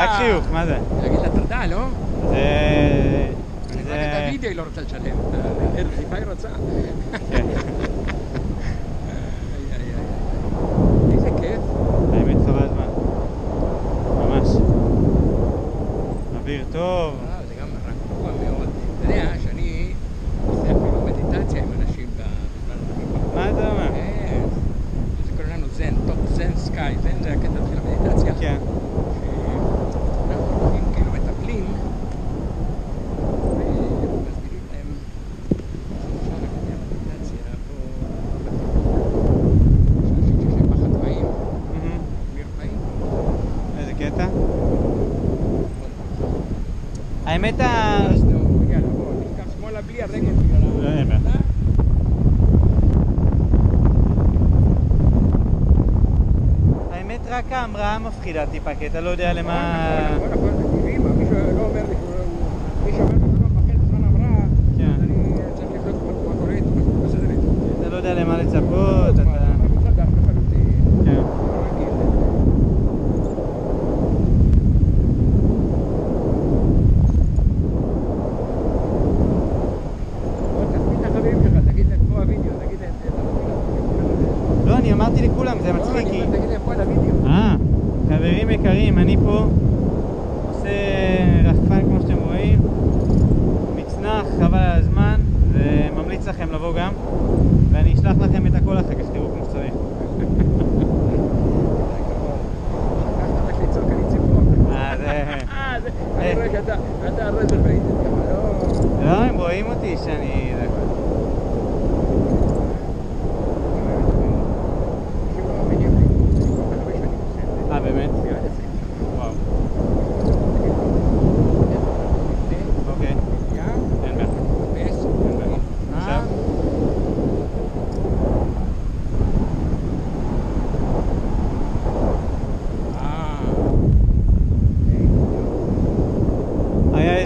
רק אה. חיוך, מה זה? להגיד לה תודה, לא? זה... רק את הוידאו היא לא רוצה לשלם, מה היא רוצה? כן. איזה כיף. האמת ממש. טוב. האמת ה... האמת רק ההמראה מפחידה טיפה, כי אתה לא יודע למה... נכון, נכון, נכון, תקדימים, מישהו לא אומר לי, מישהו אומר כן. לי... אתה לא יודע למה לצפות, אתה...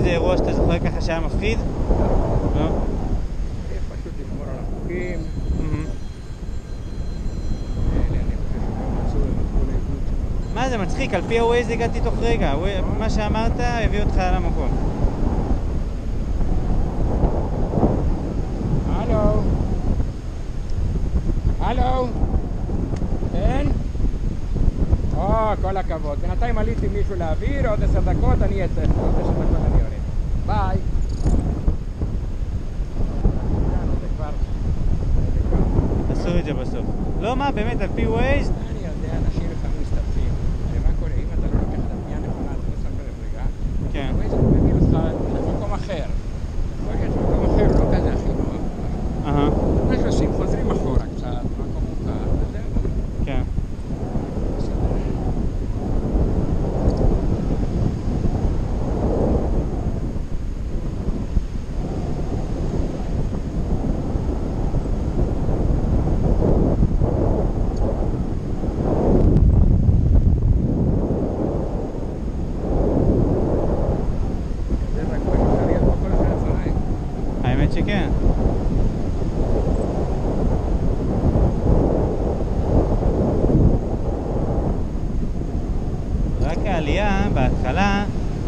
איזה אירוע שאתה זוכר ככה שהיה מפחיד? לא. פשוט לשמור על החוקים. אה, מה זה מצחיק, על פי הווייז הגעתי תוך רגע, אה? מה שאמרת הביא אותך למקום. הלו? הלו? כן? או, כל הכבוד. בינתיים עליתי מישהו לאוויר, עוד עשר דקות אני אצא. עוד עשר דקות Vai! Adesso vediamo questo. L'OMAP è mette il P-Waste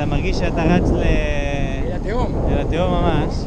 אתה מרגיש שאתה רץ ל... אל התהום. אל התהום ממש.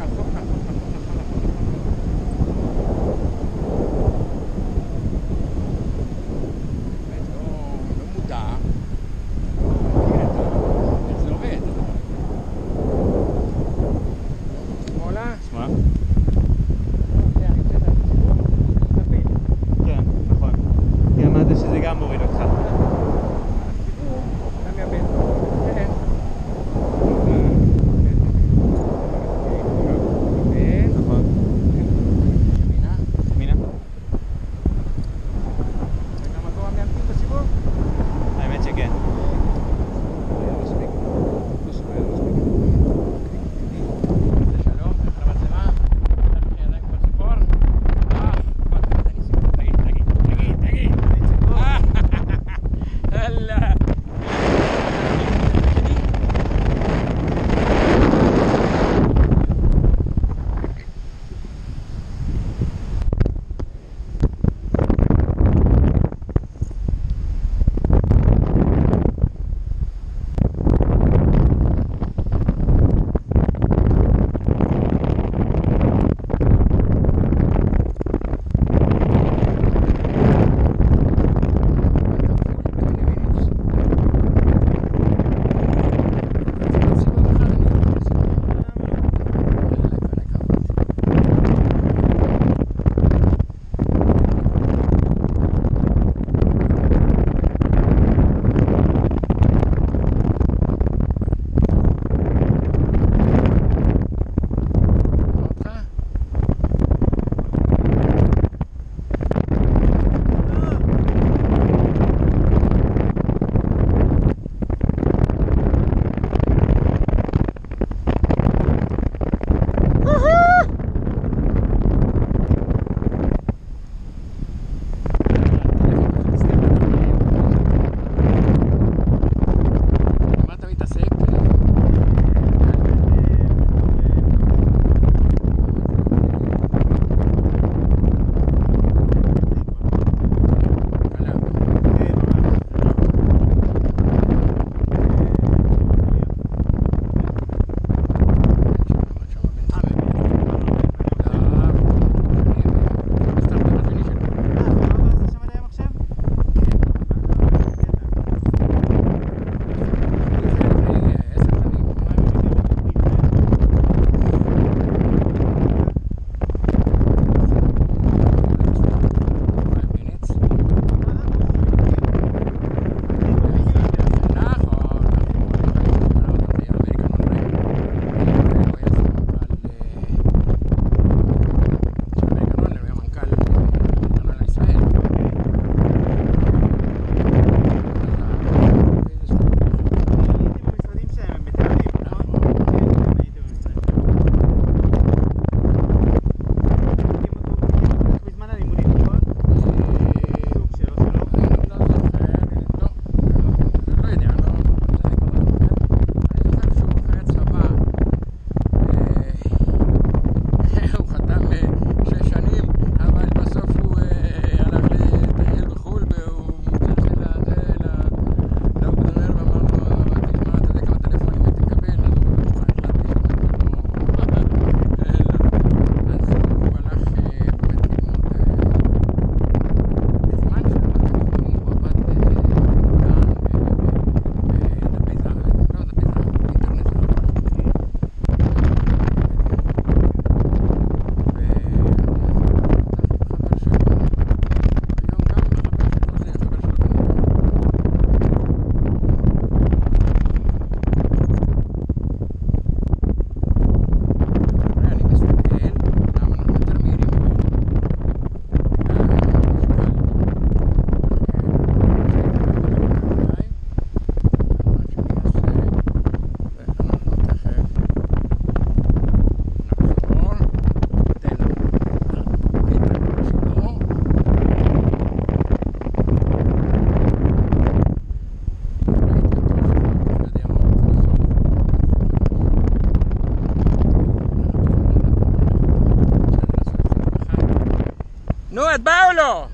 באה או לא?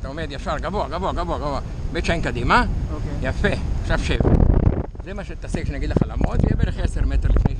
אתה עומד ישר, גבוה, גבוה, גבוה, גבוה. בית שיין קדימה. אוקיי. יפה, עכשיו שב. זה מה שתעשה כשאני אגיד לך לעמוד, יהיה בערך 10 מטר לפני